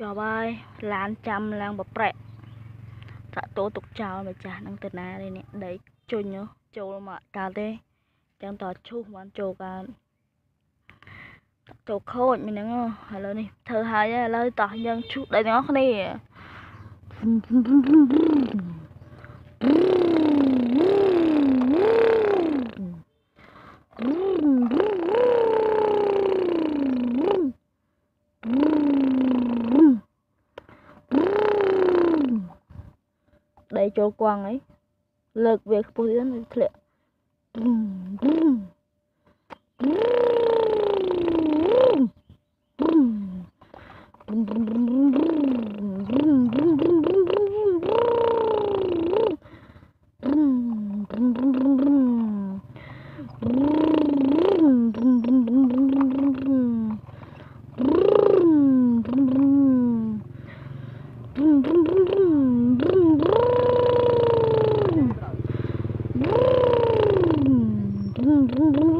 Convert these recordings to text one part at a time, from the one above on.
ជាប់ហើយឡានចាំឡើងបប្រែកតាក់តោទុកចោលម្ចាស់នឹងទៅណានេះនេះដីជុញហ៎ចូលមកកាលទេចាំតឈូសបានចូលកាលចូលខូចមីហ្នឹងហ៎ឥឡូវនេះធ្វើហើយឥឡូវតោះយើងឈូសដីទាំងអស់គ្នាដី chạy chỗ ấy lực việc bố tí thân thật lệ Boom, boom, boom. bum, bum, bum.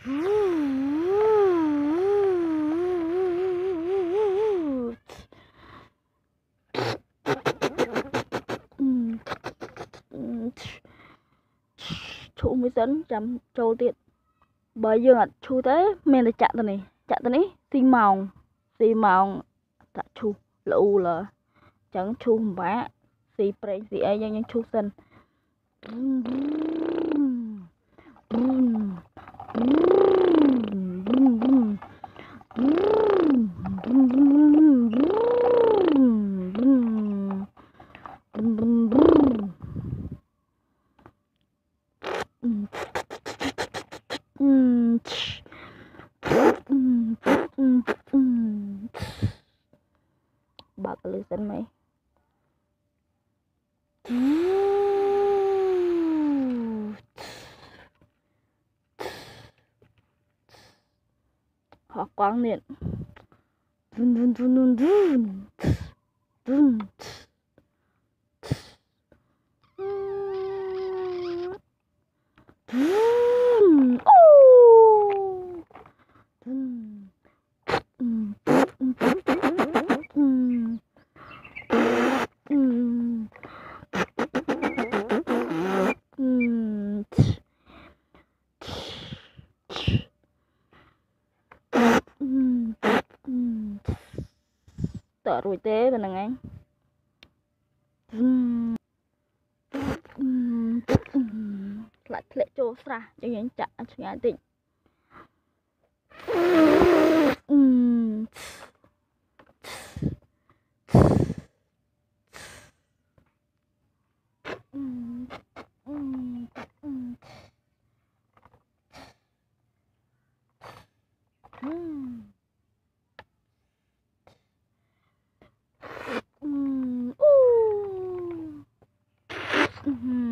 ឈូសមួយសិនចាំចូលទៀតបើយើងអត់ឈូសទេមានតែចាក់ទៅនេះចាក់ទៅនេះស៊ីម៉ោងស៊ីម៉ោងតាក់ឈូសល្អលើអញ្ចឹងឈូសម្បាក់ស៊ីប្រេងស៊ីអីយើងយើងឈូសសិនអឺ బాగా కలుగుతున్నాయి học quang dun dun dun dun. Dun dun. តរួចទេប៉ុណ្្នឹងឯង ខ្លាច់ធ្លាក់ចូលស្រះចឹងយើងចាក់ឆ្ងាយតិចអឺ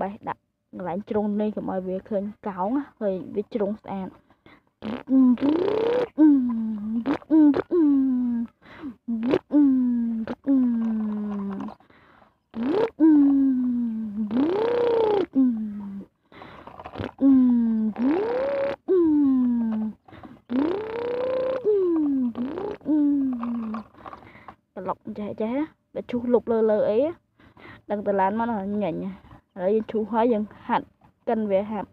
បេះដាក់កន្លែងជ្រុងនេះកុំឲ្យវាឃើញកោងហើយវាជ្រុងស្អាត lọc chạy chả. Để chú lục lơ lơ ấy đang từ lán mà nó nhảy nhảy. Rồi chú hóa dân hạt cần về hạt.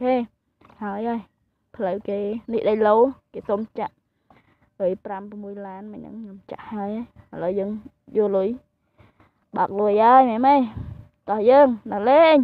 Ok. Hỏi ơi lấy cái này đây lâu cái tôm chặt 105 6ឡានមិនហ្នឹងខ្ញុំចាក់ហើយឥឡូវយើងយកលុយបាក់លុយហើយមែនទេតោះយើងដល់លេង